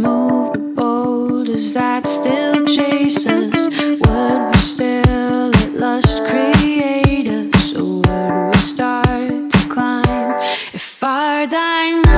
Move the boulders that still chase us? Would we still at last create us? Or would we start to climb if our dynamic?